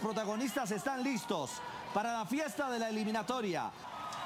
futbolistas están listos para la fiesta de la eliminatoria.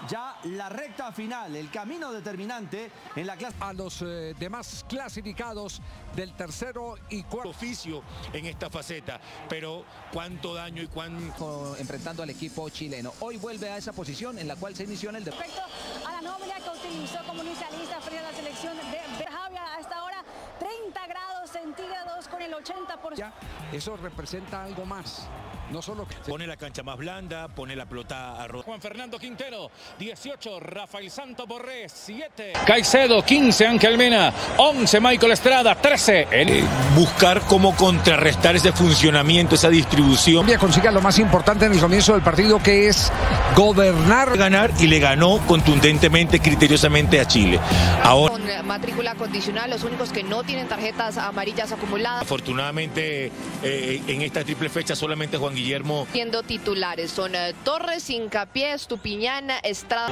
Ya la recta final, el camino determinante en la clase. A los eh, demás clasificados del tercero y cuarto. Oficio en esta faceta, pero cuánto daño y cuánto... Enfrentando al equipo chileno. Hoy vuelve a esa posición en la cual se inició en el... Respecto a la nómina que utilizó como inicialista frente a la selección de Berjavia, a esta hora 30 grados centígrados con el 80%. Ya, eso representa algo más. No solo que... Pone la cancha más blanda, pone la pelota a Juan Fernando Quintero, 18, Rafael Santo Borré, 7. Caicedo, 15, Ángel Mena, 11, Michael Estrada, 13. Eh, buscar cómo contrarrestar ese funcionamiento, esa distribución. Colombia consiga lo más importante en el comienzo del partido, que es gobernar. Ganar y le ganó contundentemente, criteriosamente a Chile. Ahora... Con matrícula condicional, los únicos que no tienen tarjetas amarillas acumuladas. Afortunadamente, eh, en esta triple fecha solamente Juan Guillermo. Siendo titulares son eh, Torres, Incapié, Estupiñán, Estrada.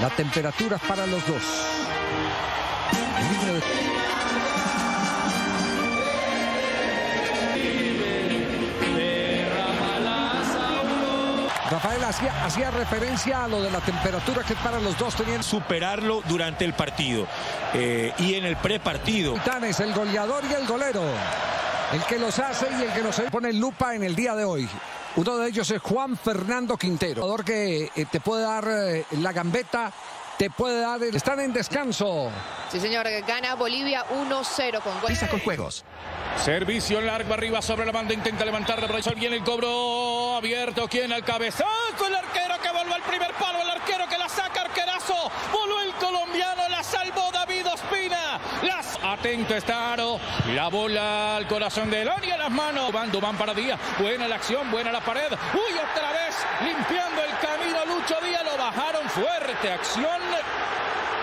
La temperatura para los dos. Rafael hacía, hacía referencia a lo de la temperatura que para los dos tenían Superarlo durante el partido eh, y en el prepartido. Titanes, el goleador y el golero. El que los hace y el que los pone lupa en el día de hoy. Uno de ellos es Juan Fernando Quintero, jugador que eh, te puede dar eh, la gambeta, te puede dar... el- Están en descanso. Sí, señor, gana Bolivia 1-0 con gol. con juegos. Servicio largo arriba sobre la banda, intenta levantar de Braizol, viene el cobro abierto, ¿quién al cabezazo? El arquero Atento está Aro, la bola al corazón de Eloni a las manos. Van, van para Díaz, buena la acción, buena la pared. Uy, otra vez, limpiando el camino Lucho Díaz, lo bajaron fuerte, acción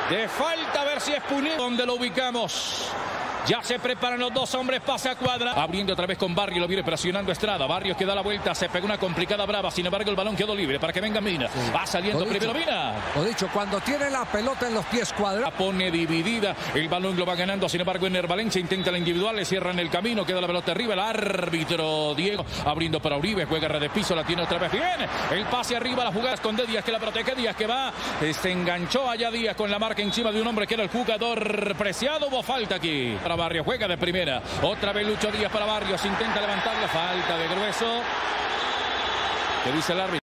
de falta, a ver si es punido. ¿Dónde lo ubicamos? Ya se preparan los dos hombres, pase a cuadra. Abriendo otra vez con Barrio, lo viene presionando Estrada. Barrios que da la vuelta, se pegó una complicada brava. Sin embargo, el balón quedó libre para que venga Mina. Va saliendo Lo dicho. primero Mina. Lo dicho, cuando tiene la pelota en los pies cuadrados. La pone dividida, el balón lo va ganando, sin embargo en Valencia intenta la individual, le cierran el camino, queda la pelota arriba, el árbitro Diego abriendo para Uribe, juega red de piso, la tiene otra vez bien, el pase arriba, la jugada esconde Díaz que la protege, Díaz que va, se enganchó allá Díaz con la marca encima de un hombre que era el jugador preciado, hubo falta aquí, para Barrio, juega de primera, otra vez Lucho Díaz para Barrios, intenta levantarla, falta de grueso, que dice el árbitro.